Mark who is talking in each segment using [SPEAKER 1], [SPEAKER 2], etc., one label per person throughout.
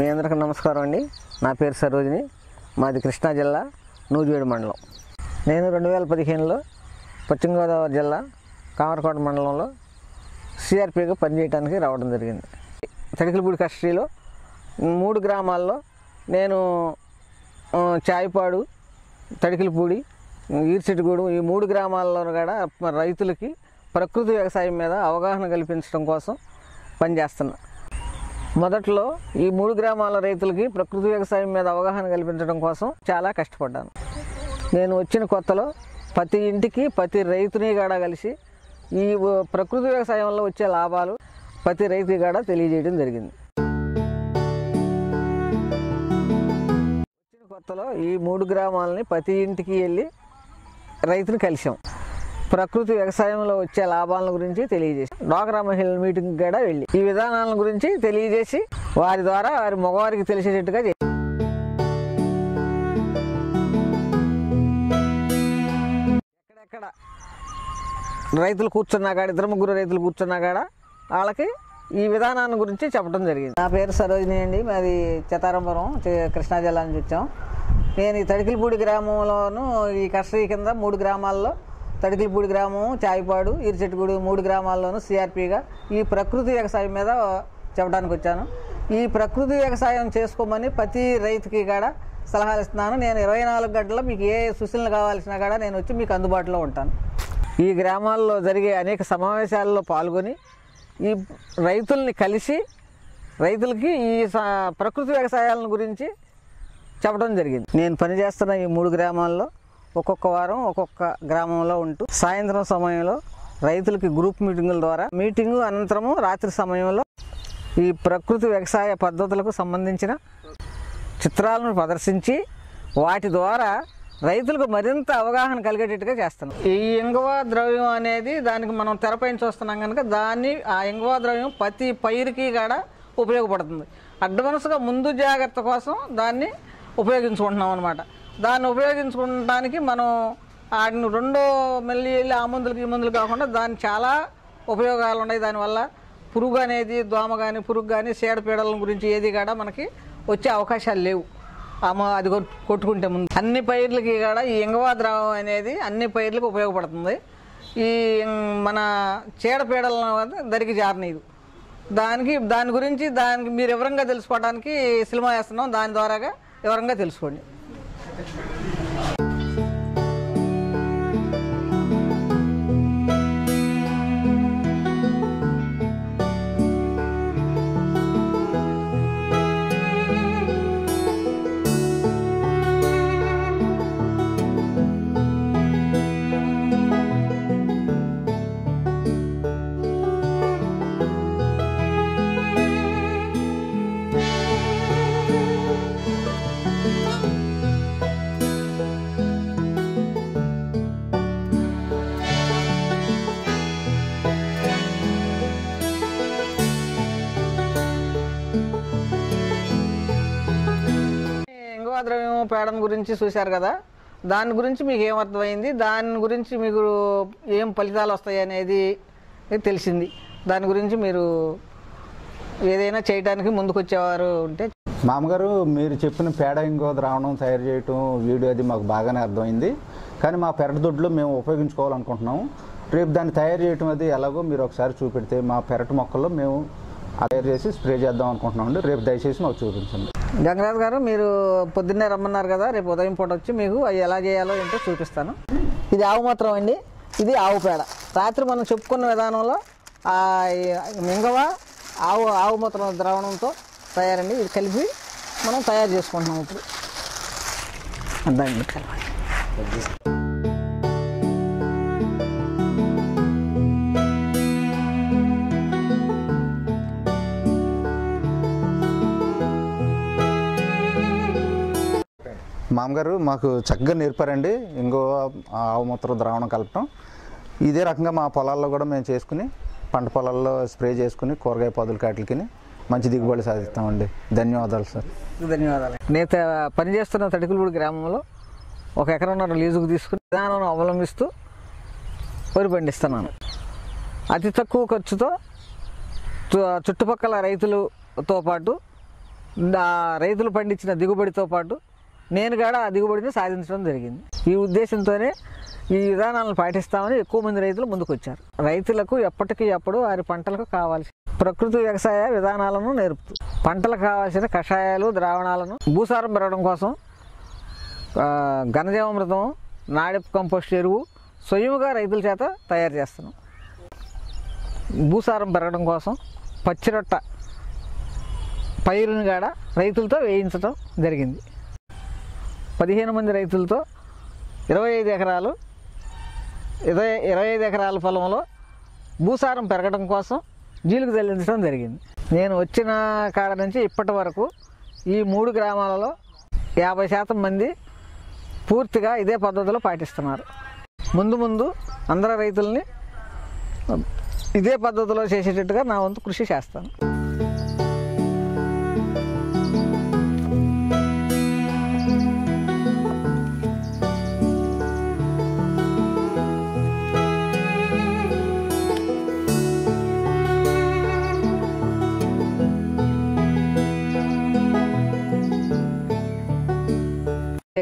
[SPEAKER 1] అందరికీ నమస్కారం అండి. నా పేరు సరోజిని. మాది కృష్ణా జిల్లా నూజివేడు మండలం. నేను రెండు వేల పదిహేనులో పశ్చిమ గోదావరి జిల్లా కామరకోట మండలంలో సిఆర్పిగా పనిచేయడానికి రావడం జరిగింది. తడికిలపూడి కస్టడీలో మూడు గ్రామాల్లో నేను ఆ, చాయిపాడు తడికిలపూడి ఈర్చెటిగూడు ఈ మూడు గ్రామాల్లో కూడా రైతులకి ప్రకృతి వ్యవసాయం మీద అవగాహన కల్పించడం కోసం పనిచేస్తున్నాను మొదట్లో ఈ మూడు గ్రామాల రైతులకి ప్రకృతి వ్యవసాయం మీద అవగాహన కల్పించడం కోసం చాలా కష్టపడ్డాను. నేను వచ్చిన కొత్తలో ప్రతి ఇంటికి ప్రతి రైతుని కూడా కలిసి ఈ ప్రకృతి వ్యవసాయంలో వచ్చే లాభాలు ప్రతి రైతు కూడా తెలియజేయడం జరిగింది. వచ్చిన కొత్తలో ఈ మూడు గ్రామాలని ప్రతి ఇంటికి వెళ్ళి రైతుని కలిసాం ప్రకృతి వ్యవసాయంలో వచ్చే లాభాల గురించి తెలియజేసి డ్వాక్రా మహిళల మీటింగ్ కూడా వెళ్ళి ఈ విధానాల గురించి తెలియజేసి వారి ద్వారా వారి మగవారికి తెలిసేటట్టుగా ఎక్కడెక్కడ రైతులు కూర్చున్నా కాడ ఇద్దరు ముగ్గురు రైతులు కూర్చున్నా కాడ వాళ్ళకి ఈ విధానాన్ని గురించి చెప్పడం జరిగింది. నా పేరు సరోజిని అండి. మాది చితారంపురం కృష్ణా జిల్లా నుంచి వచ్చాం. నేను ఈ తడికిలపూడి గ్రామంలోను ఈ కస్టడీ కింద మూడు గ్రామాల్లో తడికిలపూడి గ్రామం చాయిపాడు ఇరిచెట్టుగూడు మూడు గ్రామాల్లోనూ సిఆర్పిగా ఈ ప్రకృతి వ్యవసాయం మీద చెప్పడానికి వచ్చాను. ఈ ప్రకృతి వ్యవసాయం చేసుకోమని ప్రతి రైతుకి కూడా సలహాలు ఇస్తున్నాను. నేను ఇరవై నాలుగు గంటల్లో మీకు ఏ సూచనలు కావాల్సినా కూడా నేను వచ్చి మీకు అందుబాటులో ఉంటాను. ఈ గ్రామాల్లో జరిగే అనేక సమావేశాల్లో పాల్గొని ఈ రైతుల్ని కలిసి రైతులకి ఈ ప్రకృతి వ్యవసాయాలను గురించి చెప్పడం జరిగింది. నేను పనిచేస్తున్న ఈ మూడు గ్రామాల్లో ఒక్కొక్క వారం ఒక్కొక్క గ్రామంలో ఉంటూ సాయంత్రం సమయంలో రైతులకి గ్రూప్ మీటింగుల ద్వారా మీటింగు అనంతరము రాత్రి సమయంలో ఈ ప్రకృతి వ్యవసాయ పద్ధతులకు సంబంధించిన చిత్రాలను ప్రదర్శించి వాటి ద్వారా రైతులకు మరింత అవగాహన కలిగేటట్టుగా చేస్తున్నాం. ఈ ఇంగువ ద్రవ్యం అనేది దానికి మనం తెరపైన చూస్తున్నాం కనుక దాన్ని ఆ ఇంగువ ద్రవ్యం ప్రతి పైరుకి కూడా ఉపయోగపడుతుంది. అడ్వాన్స్గా ముందు జాగ్రత్త కోసం దాన్ని ఉపయోగించుకుంటున్నాం అనమాట దాన్ని ఉపయోగించుకోవడానికి మనం వాటిని రెండో మళ్ళీ వెళ్ళి ఆ మందులకి ఈ మందులు కాకుండా దాని చాలా ఉపయోగాలు ఉన్నాయి. దానివల్ల పురుగు అనేది దోమ కానీ పురుగు కానీ చీడపీడల గురించి ఏది కూడా మనకి వచ్చే అవకాశాలు లేవు. అమ్మ అది కొట్టుకుంటే ముందు. అన్ని పైర్లకి కూడా ఈ ఇంగవా ద్రవం అనేది అన్ని పైర్లకు ఉపయోగపడుతుంది. ఈ మన చీడపీడలను దరికి జారనీదు. దానికి దాని గురించి దానికి మీరు వివరంగా తెలుసుకోవడానికి సినిమా వేస్తున్నాం. దాని ద్వారాగా వివరంగా తెలుసుకోండి. ఇంగువ గురించి చూశారు కదా? దాని గురించి మీకు ఏమర్థమైంది దాని గురించి మీకు ఏం ఫలితాలు వస్తాయి అనేది తెలిసింది. దాని గురించి మీరు ఏదైనా చేయడానికి ముందుకు వచ్చేవారు ఉంటే
[SPEAKER 2] మామగారు మీరు చెప్పిన పేడ ఇంకో ద్రావణం తయారు చేయటం వీడియో అది మాకు బాగానే అర్థమైంది. కానీ మా పెరటి దొడ్లు మేము ఉపయోగించుకోవాలనుకుంటున్నాము. రేపు దాన్ని తయారు చేయటం అది ఎలాగో మీరు ఒకసారి చూపెడితే మా పెరటి మొక్కల్లో మేము తయారు చేసి స్ప్రే చేద్దాం అనుకుంటున్నామండి. రేపు దయచేసి మాకు చూపించండి.
[SPEAKER 1] గంగరాజు గారు మీరు పొద్దున్నే రమ్మన్నారు కదా రేపు ఉదయం పూట వచ్చి మీకు అవి ఎలా చేయాలో ఏంటో చూపిస్తాను. ఇది ఆవు మాత్రం అండి. ఇది ఆవు పేడ. రాత్రి మనం చెప్పుకున్న విధానంలో ఆ మింగవ ఆవు ఆవు మూత్రం ద్రావణంతో తయారండి. ఇది కలిపి మనం తయారు చేసుకుంటున్నాం ఇప్పుడు. అర్థం కలవండి
[SPEAKER 2] మామగారు మాకు చక్కగా నేర్పారండి. ఇంకో ఆవు మూత్ర ద్రావణం కలపటం. ఇదే రకంగా మా పొలాల్లో కూడా మేము చేసుకుని పంట పొలాల్లో స్ప్రే చేసుకుని కూరగాయ పొదలు కాటికి మంచి దిగుబడి సాధిస్తామండి. ధన్యవాదాలు సార్.
[SPEAKER 1] ధన్యవాదాలు. నేను పనిచేస్తున్న తడికులపూడి గ్రామంలో ఒక ఎకరన్నర లీజుకు తీసుకుని విధానం అవలంబిస్తూ వరి పండిస్తున్నాను. అతి తక్కువ ఖర్చుతో చు- చుట్టుపక్కల రైతులతో పాటు ఆ రైతులు పండించిన దిగుబడితో పాటు నేను కూడా దిగుబడిని సాధించడం జరిగింది. ఈ ఉద్దేశంతోనే ఈ విధానాలను పాటిస్తామని ఎక్కువ మంది రైతులు ముందుకొచ్చారు. రైతులకు ఎప్పటికీ ఎప్పుడు వారి పంటలకు కావాల్సి ప్రకృతి వ్యవసాయ విధానాలను నేర్పుతూ పంటలకు కావాల్సిన కషాయాలు ద్రావణాలను భూసారం పెరగడం కోసం ఘనజీవామృతం నాడెప్ కంపోస్ట్ ఎరువు స్వయముగా రైతుల చేత తయారు చేస్తున్నాం. భూసారం పెరగడం కోసం పచ్చిరొట్ట పైరుని కాడ రైతులతో వేయించడం జరిగింది. పదిహేను మంది రైతులతో ఇరవై ఐదు ఎకరాలు ఇరవై ఇరవై ఐదు ఎకరాల పొలంలో భూసారం పెరగడం కోసం జీలుగు చెల్లించడం జరిగింది. నేను వచ్చిన కాడ నుంచి ఇప్పటి వరకు ఈ మూడు గ్రామాలలో యాభై శాతం మంది పూర్తిగా ఇదే పద్ధతిలో పాటిస్తున్నారు. ముందు ముందు అందరు రైతుల్ని ఇదే పద్ధతిలో చేసేటట్టుగా నా వంతు కృషి చేస్తాను.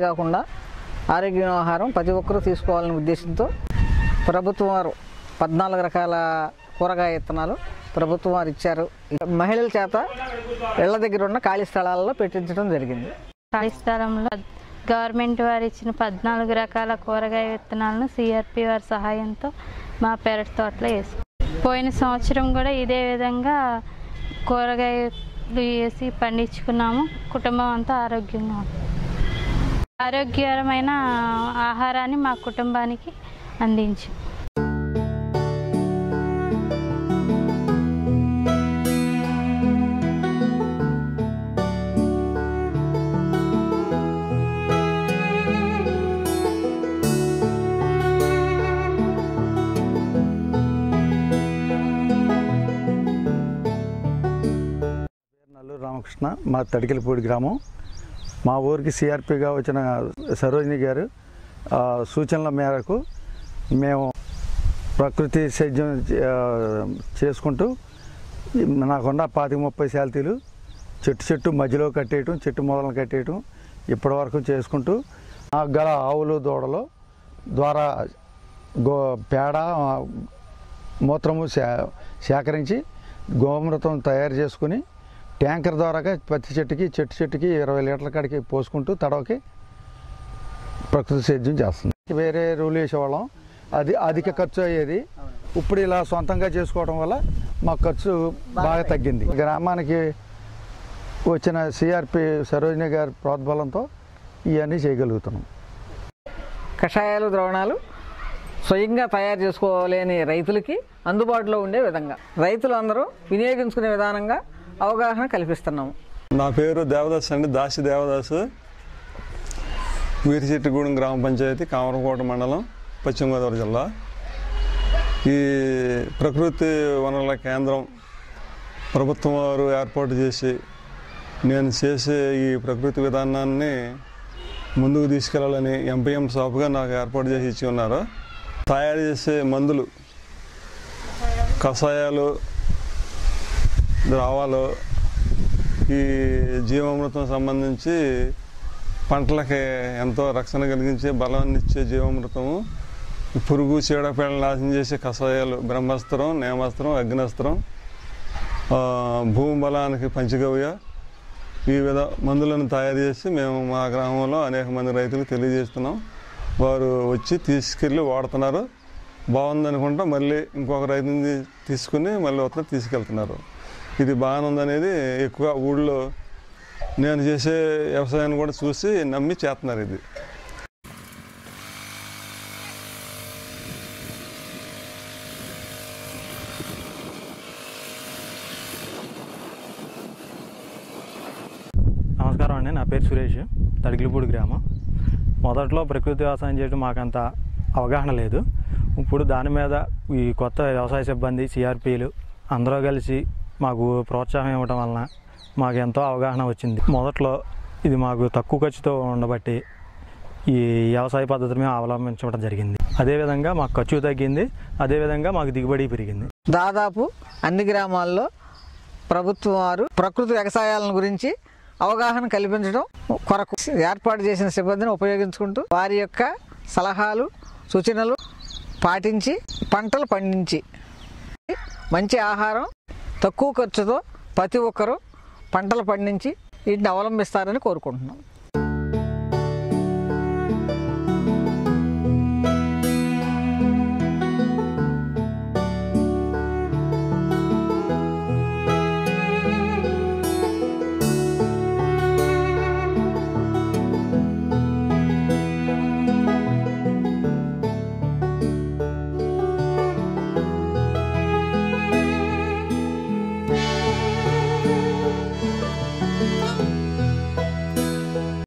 [SPEAKER 1] అంతే కాకుండా ఆరోగ్య ఆహారం ప్రతి ఒక్కరూ తీసుకోవాలనే ఉద్దేశంతో ప్రభుత్వం వారు పద్నాలుగు రకాల కూరగాయ విత్తనాలు ప్రభుత్వం వారు ఇచ్చారు. మహిళల చేత ఇళ్ళ దగ్గర ఉన్న ఖాళీ స్థలాలలో పెట్టించడం జరిగింది.
[SPEAKER 3] ఖాళీ స్థలంలో గవర్నమెంట్ వారు ఇచ్చిన పద్నాలుగు రకాల కూరగాయ విత్తనాలను సిఆర్పి వారి సహాయంతో మా పెరటి తోటలో వేసాం. పోయిన సంవత్సరం కూడా ఇదే విధంగా కూరగాయలు వేసి పండించుకున్నాము. కుటుంబం అంతా ఆరోగ్యంగా ఉంది. ఆరోగ్యకరమైన ఆహారాన్ని మా కుటుంబానికి అందించి.
[SPEAKER 4] నల్లూరు రామకృష్ణ మా తడికెలపూడి గ్రామం. మా ఊరికి సిఆర్పిగా వచ్చిన సరోజిని గారు సూచనల మేరకు మేము ప్రకృతి సేద్యం చేసుకుంటూ నాకున్న పాతిక ముప్పై శాలతీలు చెట్టు చెట్టు మధ్యలో కట్టేయటం చెట్టు మొదలను కట్టేయటం ఇప్పటి వరకు చేసుకుంటూ నాకు గల ఆవులు దూడలు ద్వారా గో పేడ మూత్రము సేకరించి గోమృతం తయారు చేసుకుని ట్యాంకర్ ద్వారాగా ప్రతి చెట్టుకి చెట్టు చెట్టుకి ఇరవై లీటర్ల కాడికి పోసుకుంటూ తడవకి ప్రకృతి సేద్యం చేస్తుంది. వేరే రూలు వేసేవాళ్ళం అది అధిక ఖర్చు అయ్యేది. ఇప్పుడు ఇలా సొంతంగా చేసుకోవడం వల్ల మా ఖర్చు బాగా తగ్గింది. గ్రామానికి వచ్చిన సిఆర్పి సరోజిని గారి ప్రోద్బలంతో ఇవన్నీ చేయగలుగుతున్నాం.
[SPEAKER 1] కషాయాలు ద్రవణాలు స్వయంగా తయారు చేసుకోలేని రైతులకి అందుబాటులో ఉండే విధంగా. రైతులు అందరూ వినియోగించుకునే విధానంగా అవగాహన కల్పిస్తున్నాము.
[SPEAKER 5] నా పేరు దేవదాస్ అండి. దాసి దేవదాసు. వీరిచెట్టుగూడెం గ్రామ పంచాయతీ కామరకోట మండలం పశ్చిమ గోదావరి జిల్లా. ఈ ప్రకృతి వనరుల కేంద్రం ప్రభుత్వం వారు ఏర్పాటు చేసి నేను చేసే ఈ ప్రకృతి విధానాన్ని ముందుకు తీసుకెళ్ళాలని ఎంపీఎం షాప్గా నాకు ఏర్పాటు చేసి ఇచ్చి ఉన్నారు. తయారు చేసే మందులు కషాయాలు ద్రావాలు ఈ జీవామృతం సంబంధించి పంటలకి ఎంతో రక్షణ కలిగించే బలాన్ని ఇచ్చే జీవామృతము. ఈ పురుగు చీడపీడలు నాశనం చేసే కషాయాలు బ్రహ్మాస్త్రం నేమాస్త్రం అగ్నాస్త్రం భూమి బలానికి పంచగవ్య. ఈ విధ మందులను తయారు చేసి మేము మా గ్రామంలో అనేక మంది రైతులకు తెలియజేస్తున్నాం. వారు వచ్చి తీసుకెళ్ళి వాడుతున్నారు. బాగుందనుకుంటా మళ్ళీ ఇంకొక రైతుని తీసుకుని మళ్ళీ వస్తే తీసుకెళ్తున్నారు. ఇది బాగానే ఉందనేది ఎక్కువ ఊళ్ళో నేను చేసే వ్యవసాయాన్ని కూడా చూసి నమ్మి చేస్తున్నారు ఇది.
[SPEAKER 6] నమస్కారం అండి నా పేరు సురేష్ తడిగిలిపూడి గ్రామం. మొదట్లో ప్రకృతి వ్యవసాయం చేయడం మాకంత అవగాహన లేదు. ఇప్పుడు దాని మీద ఈ కొత్త వ్యవసాయ సిబ్బంది సిఆర్పీలు అందరూ కలిసి మాకు ప్రోత్సాహం ఇవ్వడం వలన మాకు ఎంతో అవగాహన వచ్చింది. మొదట్లో ఇది మాకు తక్కువ ఖర్చుతో ఉండబట్టి ఈ వ్యవసాయ పద్ధతిని మేము అవలంబించడం జరిగింది. అదేవిధంగా మాకు ఖర్చు తగ్గింది. అదేవిధంగా మాకు దిగుబడి పెరిగింది.
[SPEAKER 1] దాదాపు అన్ని గ్రామాల్లో ప్రభుత్వం వారు ప్రకృతి వ్యవసాయాలను గురించి అవగాహన కల్పించడం కొరకు ఏర్పాటు చేసిన సిబ్బందిని ఉపయోగించుకుంటూ వారి యొక్క సలహాలు సూచనలు పాటించి పంటలు పండించి మంచి ఆహారం తక్కువ ఖర్చుతో ప్రతి ఒక్కరూ పంటలు పండించి వీటిని అవలంబిస్తారని కోరుకుంటున్నాం.